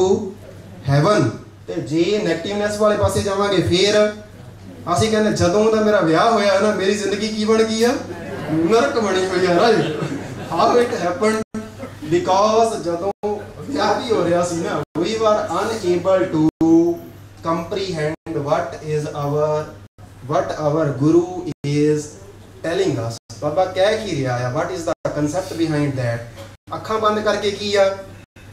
To Heaven ਤੇ ਜੇ 네ਗੇਟਿਵਨੈਸ ਵਾਲੇ ਪਾਸੇ ਜਾਵਾਂਗੇ ਫੇਰ ਅਸੀਂ ਕਹਿੰਦੇ ਜਦੋਂ ਦਾ ਮੇਰਾ ਵਿਆਹ ਹੋਇਆ ਨਾ ਮੇਰੀ ਜ਼ਿੰਦਗੀ ਕੀ ਬਣ ਗਈ ਆ ਨਰਕ ਬਣੀ ਹੋਈ ਆ ਰਾਜ ਹਾਊ ਇਟ ਹੈਪਨ ਬਿਕੋਜ਼ ਜਦੋਂ ਵਿਆਹ ਵੀ ਹੋ ਰਿਹਾ ਸੀ ਨਾ ਵੀ ਵਾਰ unable to comprehend what is our what our guru is telling us ਬਾਬਾ ਕਹਿ ਕੀ ਰਿਹਾ ਆ what is the concept behind that ਅੱਖਾਂ ਬੰਦ ਕਰਕੇ ਕੀ ਆ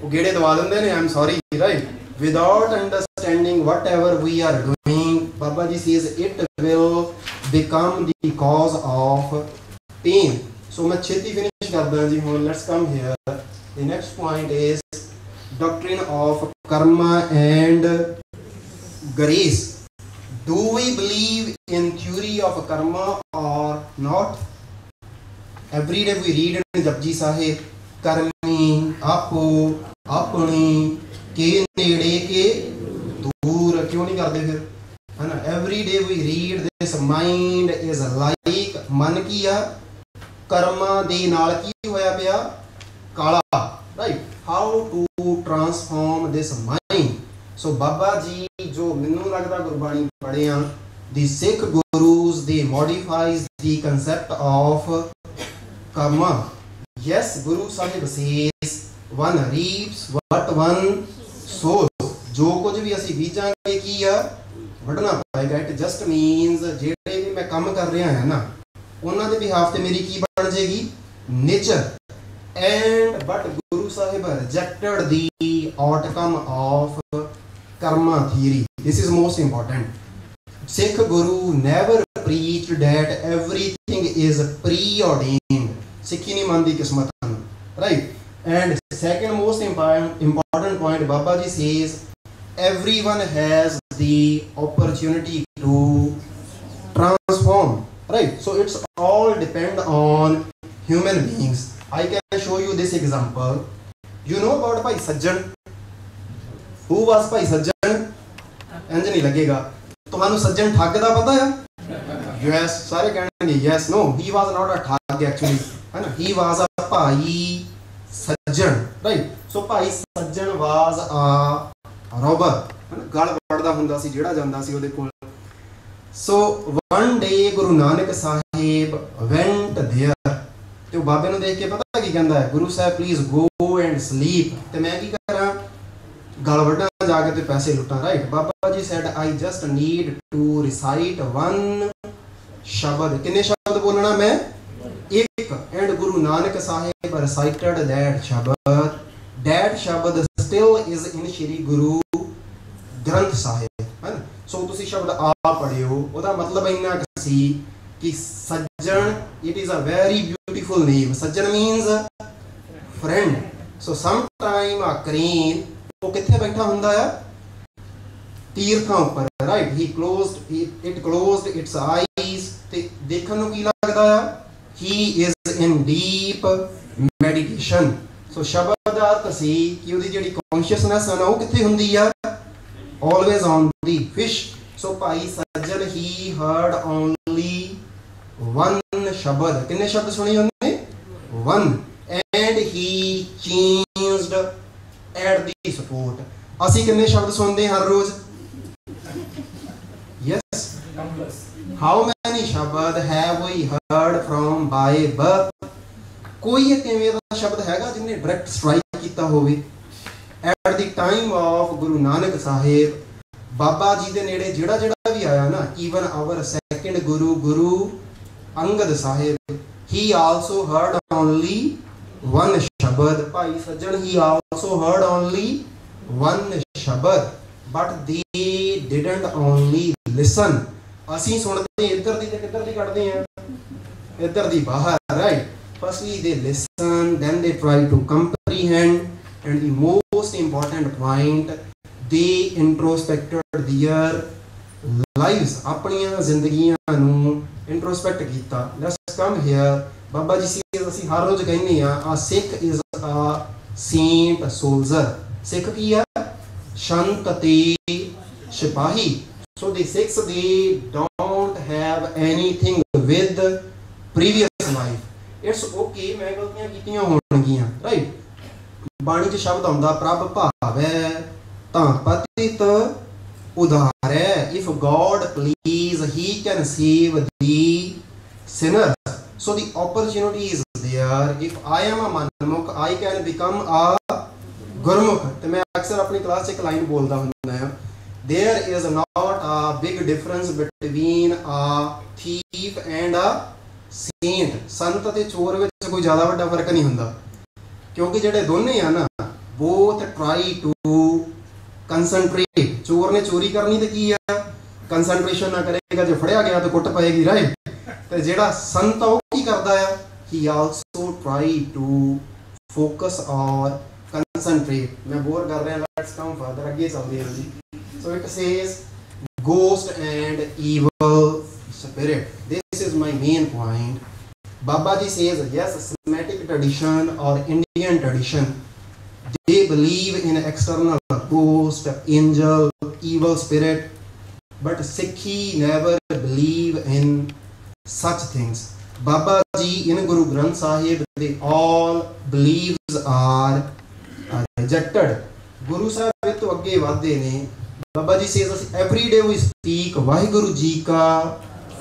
ਉਹ ਗੇੜੇ ਦਵਾ ਦਿੰਦੇ ਨੇ ਆਮ sorry right without understanding whatever we are doing Baba ji says it will become the cause of pain so ਮੈਂ ਛੇਤੀ ਫਿਨਿਸ਼ ਕਰਦਾ ਜੀ ਹੁਣ let's come here the next point is doctrine of karma and grace Do we believe in theory of a karma or not? Every day we read in Japji Sahib, karma. ਆਪੋ ਆਪਣੀ ਕੇ ਨੇੜੇ ਕੇ ਦੂਰ ਕਿਉਂ ਨਹੀਂ ਕਰਦੇ ਫਿਰ ਹਨਾ every day we read this mind is like ਮਨ ਕੀ ਆ ਕਰਮਾਂ ਦੇ ਨਾਲ ਕੀ ਹੋਇਆ ਪਿਆ ਕਾਲਾ right how to transform this mind so ਬਾਬਾ ਜੀ ਜੋ ਮੈਨੂੰ ਲੱਗਦਾ ਗੁਰਬਾਣੀ ਪੜਿਆ ਦੀ Sikh ਗੁਰੂਜ਼ they modifies the concept of karma yes Guru Sahib says one reaps what one sow ਜੋ ਕੁਝ ਵੀ ਅਸੀਂ ਬੀਜਾਂਗੇ ਕੀ ਆ ਵਢਣਾ ਪਏਗਾ ਇਟ ਜਸਟ ਮੀਨਸ ਜਿਹੜੇ ਵੀ ਮੈਂ ਕੰਮ ਕਰ ਰਿਹਾ ਹਾਂ ਨਾ ਉਹਨਾਂ ਦੇ ਬਿਹਾਫ ਤੇ ਮੇਰੀ ਕੀ ਬਣ ਜੇਗੀ nature and but Guru Sahib rejected the outcome of karma theory this is most important sikh guru never preached that everything is preordained ਸਿੱਖੀ ਨਹੀਂ ਮੰਨਦੀ ਕਿਸਮਤ ਨੂੰ right and second most important point Babaji says everyone has the opportunity to transform right so it's all depend on human beings I can show you this example you know about Bhai Sajjan who was Bhai Sajjan ਇੰਜ lagega. ਲੱਗੇਗਾ ਤੁਹਾਨੂੰ ਸੱਜਣ ਠੱਗ ਦਾ Yes, ਹੈ yes ਸਾਰੇ ਕਹਿਣਗੇ yes no ਹੀ ਵਾਸ ਨਾਟ ਅ ਠੱਗ He was a he Sajjan right so Bhai Sajjan ਆਵਾਜ਼ ਆ ਰੋਬਰ ਗਲ ਵੜਦਾ ਹੁੰਦਾ ਸੀ ਜਿਹੜਾ ਜਾਂਦਾ ਸੀ ਉਹਦੇ ਕੋਲ so one day Guru Nanak Sahib went there ਤੇ ਉਹ ਬਾਬੇ ਨੂੰ ਦੇਖ ਕੇ ਪਤਾ ਕੀ ਕਹਿੰਦਾ ਹੈ Guru Sahib please go and sleep ਤੇ ਮੈਂ ਕੀ ਕਰਾਂ ਗਲ ਵੜਾਂ ਜਾ ਕੇ ਤੇ ਪੈਸੇ ਲੁੱਟਾਂ right Baba ji said I just need to recite one shabad ਕਿੰਨੇ ਸ਼ਬਦ ਬੋਲਣਾ ਮੈਂ ਇੱਕ and Guru Nanak Sahib recited that Shabad. That Shabad still is in Shri Guru Granth Sahib. ਹੈ ਨਾ ਸੋ ਤੁਸੀਂ ਸ਼ਬਦ ਆ ਪੜਿਓ ਉਹਦਾ ਮਤਲਬ ਇੰਨਾ ਸੀ ਕਿ Sajjan it is a very beautiful name Sajjan means friend so some time ਆ ਕਰੀਨ ਉਹ ਕਿੱਥੇ ਬੈਠਾ ਹੁੰਦਾ ਆ ਤੀਰਥਾਂ ਉੱਪਰ right he closed it closed its eyes ਤੇ ਦੇਖਣ ਨੂੰ ਕੀ ਲੱਗਦਾ ਆ he is in deep meditation so ਸ਼ਬਦ ਦਾ ਤਸੀ ਕਿ ਉਹਦੀ ਜਿਹੜੀ ਕੌਨਸ਼ੀਅਸਨੈਸ ਹੈ ਨਾ ਉਹ ਕਿੱਥੇ ਹੁੰਦੀ ਆ always on the fish so Bhai Sajjan he heard only one shabad ਕਿੰਨੇ ਸ਼ਬਦ ਸੁਣੇ ਉਹਨੇ one and he changed at the support ਅਸੀਂ ਕਿੰਨੇ ਸ਼ਬਦ ਸੁਣਦੇ ਹਰ ਰੋਜ਼ ਯੈਸ ਹਾਊ ਹੀ ਸ਼ਬਦ ਹੈ ਵਹੀ ਹਰਡ ਫਰੋਮ ਬਾਈ ਬਰਥ ਕੋਈ ਇੱਕ ਐਵੇਂ ਦਾ ਸ਼ਬਦ ਹੈਗਾ ਜਿਹਨੇ ਡਾਇਰੈਕਟ ਸਟ੍ਰਾਈਕ ਕੀਤਾ ਹੋਵੇ at the time of Guru Nanak Sahib Baba ji ਦੇ ਨੇੜੇ ਜਿਹੜਾ ਜਿਹੜਾ ਵੀ ਆਇਆ ਨਾ even our second Guru Guru Angad Sahib he also heard only one shabad Bhai Sajjan he also heard only one shabad but they didn't only listen ਅਸੀਂ ਸੁਣਦੇ ਇੱਧਰ ਦੀ ਤੇ ਕਿੱਧਰ ਦੀ ਕੱਢਦੇ ਆ ਇੱਧਰ ਦੀ ਬਾਹਰ right firstly they listen then they try to comprehend and the most important point they introspected ਦੀਅਰ lives ਆਪਣੀਆਂ ਜ਼ਿੰਦਗੀਆਂ ਨੂੰ ਇੰਟਰੋਸਪੈਕਟ ਕੀਤਾ let's come hair Baba ji ਸੀ ਅਸੀਂ ਹਰ ਰੋਜ਼ ਕਹਿੰਦੇ ਆ a Sikh is a saint soldier Sikh ਕੀ ਆ ਸ਼ੰਤ ਤੇ ਸਿਪਾਹੀ So the they don't have anything with previous life it's okay ਮੈਂ ਗਲਤੀਆਂ ਕੀਤੀਆਂ ਹੋਣਗੀਆਂ right? ਬਾਣੀ 'ਚ ਸ਼ਬਦ ਆਉਂਦਾ ਪ੍ਰਭ ਭਾਵੈ ਤਾਂ ਪਤਿਤ ਉਧਾਰੈ if god please he can save the sinner so the opportunity is there if i am a manmukh i can become a gurmukh ਤੇ ਮੈਂ ਅਕਸਰ ਆਪਣੀ ਕਲਾਸ 'ਚ ਇੱਕ ਲਾਈਨ ਬੋਲਦਾ ਹੁੰਦਾ ਹਾਂ there is not a big difference between a thief and a saint ਸੰਤ ਅਤੇ ਚੋਰ ਵਿੱਚ ਕੋਈ ਜ਼ਿਆਦਾ ਵੱਡਾ ਫਰਕ ਨਹੀਂ ਹੁੰਦਾ ਕਿਉਂਕਿ ਜਿਹੜੇ ਦੋਨੇ ਆ ਨਾ both try to concentrate ਚੋਰ ਨੇ ਚੋਰੀ ਕਰਨੀ ਤੇ ਕੀ ਆ ਕਨਸੈਂਟਰੇਸ਼ਨ ਨਾ ਕਰੇਗਾ ਜੇ ਫੜਿਆ ਗਿਆ ਤਾਂ ਕੁੱਟ ਪਏਗੀ ਰਾਏ ਤੇ ਜਿਹੜਾ ਸੰਤ ਉਹ ਕੀ ਕਰਦਾ ਆ he also try to focus or concentrate ਮੈਂ ਬੋਰ ਕਰ ਰਿਹਾ ਲੈਟਸ ਕਮ ਫਰਦਰ ਅੱਗੇ ਚੱਲਦੇ ਹਾਂ ਜੀ So it says ghost and evil spirit. This is my main point. Babaji says yes, Semitic tradition or Indian tradition, they believe in external ghost, angel, evil spirit, but Sikhi never believe in such things. Baba Ji in Guru Granth Sahib, they all beliefs are rejected. Guru Sahib ਤੋਂ ਅੱਗੇ ਵਧਦੇ ਨੇ Baba ji says us every day we speak Waheguru ji ਕਾ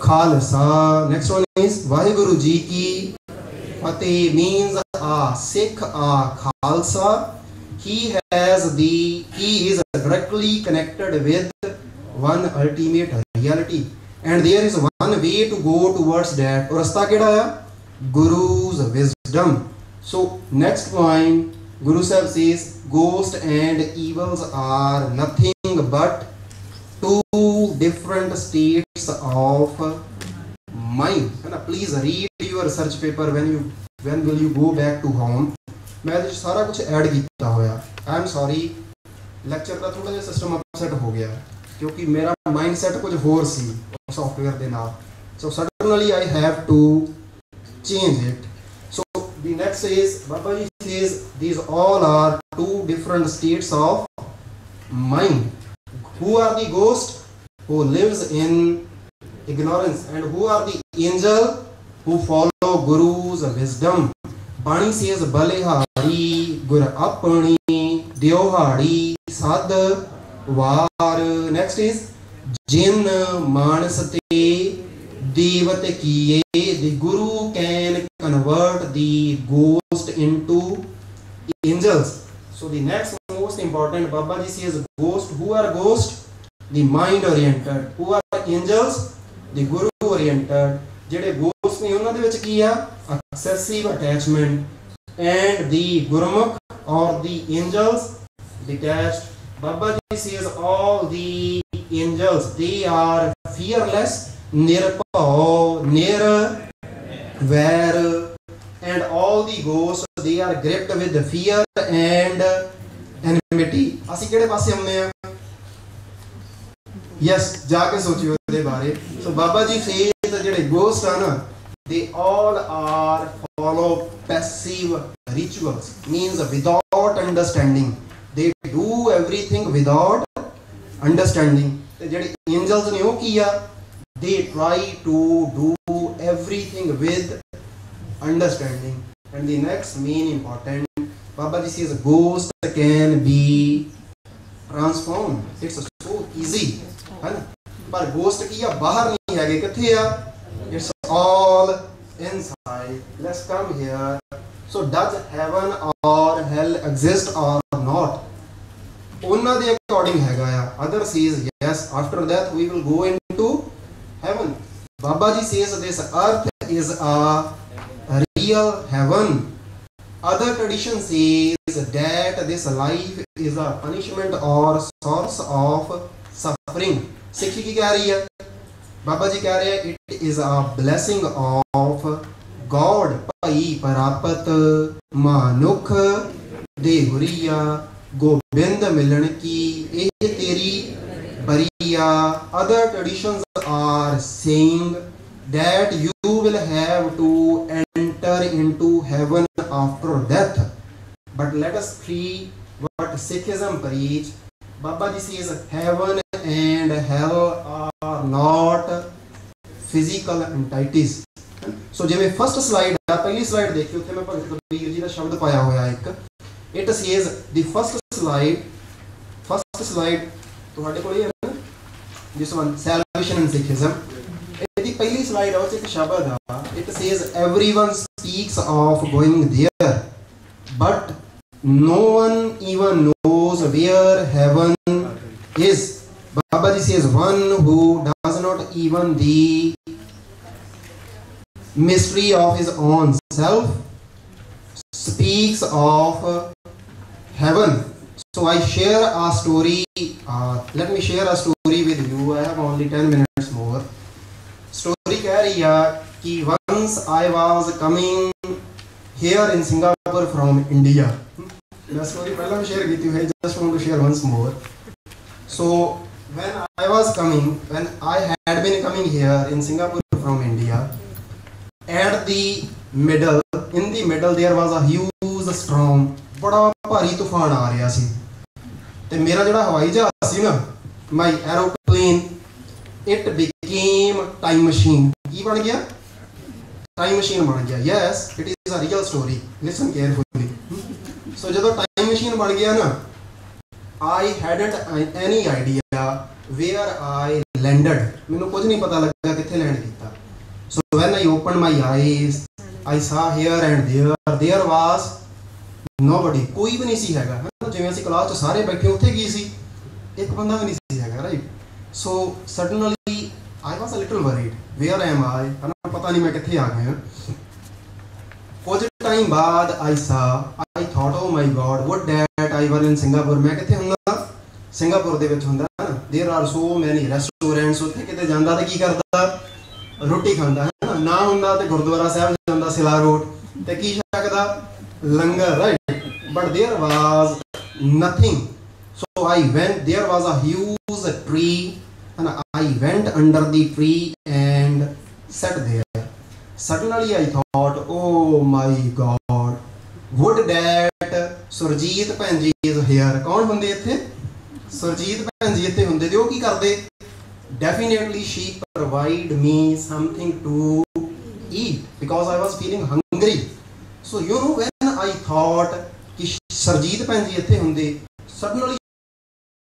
Khalsa next one is Waheguru ji ਕੀ Fateh means a Sikh a Khalsa he has the he is directly connected with one ultimate reality and there is one way to go towards that or ਰਸਤਾ ਕਿਹੜਾ ਆ Guru's wisdom so next point Guru Sahib says ghost and evils are nothing but two different states of mind and please read your research paper when you when will you go back to home ਮੈਂ ਇਹ ਸਾਰਾ ਕੁਝ add ਕੀਤਾ ਹੋਇਆ ਆਮ sorry lecture ਦਾ ਥੋੜਾ ਜਿਹਾ system upset ਹੋ ਗਿਆ ਕਿਉਂਕਿ ਮੇਰਾ ਮਾਈਂਡਸੈਟ ਕੁਝ ਹੋਰ ਸੀ ਸੌਫਟਵੇਅਰ ਦੇ ਨਾਲ so suddenly I have to change it so the next is Baba ji says these all are two different states of mind Who are the ghost? Who lives in ignorance. And who are the angel? Who follow Guru's wisdom. Bani says, Balehari, Gur Apani, Deohari, Sad, Var. Next is, Jin Manasate, Devatakiye. The Guru can convert the ghost into angels. So the next most important Babaji says ghost. Who are ghost? The mind oriented. Who are angels? The guru oriented. jehde ghost ne unna de vich ki aa excessive attachment and the Gurmukh or the angels detached Baba Ji says all the angels they are fearless nirpao nir where and all the ghosts they are gripped with the fear and પાસેથી કેડે પાસે અમને yes જાકે સોચ્યો ਉਹਦੇ ਬਾਰੇ ਸੋ ਬਾਬਾ ਜੀ faith ਜਿਹੜੇ ghost ਆ ਨਾ they all are follow passive rituals means without understanding they do everything without understanding ਤੇ ਜਿਹੜੇ ਐਂਜਲਸ ਨੇ ਉਹ ਕੀ ਆ they try to do everything with understanding and the next main important babaji says ghost can be transform it's so easy है ना पर ghost की या बाहर नहीं है किथे आ it's all inside let's come here so does heaven or hell exist or not ਉਹਨਾਂ ਦੇ ਅਕੋਰਡਿੰਗ ਹੈਗਾ ਆ other sees yes after that we will go into heaven Baba ji says this earth is a real heaven Other tradition says that this life is a punishment or source of suffering. सिक्खी की कह रही है बाबा जी कह रहे हैं it is a blessing of God भई प्राप्त मानुख देहुरिया गोबिंद मिलन की ए तेरी बरिया other traditions are saying that you will have to enter into heaven after death. But let us see what Sikhism preach. Babaji says heaven and hell are not physical entities. So ਜਿਵੇਂ first slide ਆ ਪਹਿਲੀ slide ਦੇਖਿਓ ਉੱਥੇ ਮੈਂ ਭਗਤ ਕਬੀਰ ਜੀ ਦਾ ਸ਼ਬਦ ਪਾਇਆ ਹੋਇਆ ਇੱਕ it says the first slide first slide ਤੁਹਾਡੇ ਕੋਲ ਇਹ ਹੈ ਨਾ ਜਿਸ ਵਨ ਸੈਲਵੇਸ਼ਨ ਐਂਡ ਸਿੱਖੀਜ਼ਮ ਇਹਦੀ ਪਹਿਲੀ ਸਲਾਈਡ ਆ ਉਹ ਚ ਇੱਕ ਸ਼ਬਦ ਆ it says everyone speaks of going there but no one even knows where heaven is. Babaji says, one who does not even the mystery of his own self speaks of heaven. So I share a story, uh, let me share a story with you, I have only 10 minutes more. Story carrier. ki once I was coming here in Singapore from India. That's what I share with you. I just want to share once more. So when I was coming, when I had been coming here in Singapore from India, at the middle, in the middle there was a huge storm. ਬੜਾ ਭਾਰੀ ਤੂਫਾਨ ਆ ਰਿਹਾ ਸੀ ਤੇ ਮੇਰਾ ਜਿਹੜਾ ਹਵਾਈ ਜਹਾਜ਼ ਸੀ ਨਾ my aeroplane it became time machine ਕੀ ਬਣ ਗਿਆ ਟਾਈਮ ਮਸ਼ੀਨ ਬਣ ਗਿਆ yes it is a real story listen carefully so ਜਦੋਂ ਟਾਈਮ ਮਸ਼ੀਨ ਬਣ ਗਿਆ ਨਾ I hadn't any idea where I landed ਮੈਨੂੰ ਕੁਝ ਨਹੀਂ ਪਤਾ ਲੱਗਾ ਕਿੱਥੇ ਲੈਂਡ ਕੀਤਾ so when I open my eyes I saw here and there there was nobody ਕੋਈ ਵੀ ਨਹੀਂ ਸੀ ਹੈਗਾ ਹਨਾ ਜਿਵੇਂ ਅਸੀਂ ਕਲਾਸ 'ਚ ਸਾਰੇ ਬੈਠੇ ਉੱਥੇ ਕੀ ਸੀ ਇੱਕ ਬੰਦਾ ਵੀ ਨਹੀਂ ਸੀ ਹੈਗਾ right so suddenly I was a little worried where am I ਹਨਾ ਪਤਾ ਨਹੀਂ ਮੈਂ ਕਿੱਥੇ ਆ ਗਿਆ ਕੁਝ ਟਾਈਮ ਬਾਅਦ I saw I thought oh my God what that I was in Singapore ਮੈਂ ਕਿੱਥੇ ਹੁੰਦਾ ਸਿੰਗਾਪੁਰ ਦੇ ਵਿੱਚ ਹੁੰਦਾ there are so many restaurants ਉੱਥੇ ਕਿਤੇ ਜਾਂਦਾ ਤੇ ਕੀ ਕਰਦਾ ਰੋਟੀ ਖਾਂਦਾ ਹੈ ਨਾ ਹੁੰਦਾ ਤੇ ਗੁਰਦੁਆਰਾ ਸਾਹਿਬ ਜਾਂਦਾ ਸਿਲਾ ਰੋਡ ਤੇ ਕੀ ਛਕਦਾ ਲੰਗਰ right but there was nothing so I went there was a huge tree and I went under the tree and sat there. Suddenly I thought, oh my god, would that Surjit Panji is here. ਕੌਣ ਹੁੰਦੇ ਇੱਥੇ? Surjit Panji ਇੱਥੇ ਹੁੰਦੇ ਤੇ ਉਹ ਕੀ ਕਰਦੇ? Definitely she provide me something to eat because I was feeling hungry. So you know when I thought ki Surjit ਭੈਣ itthe hunde ਹੁੰਦੇ suddenly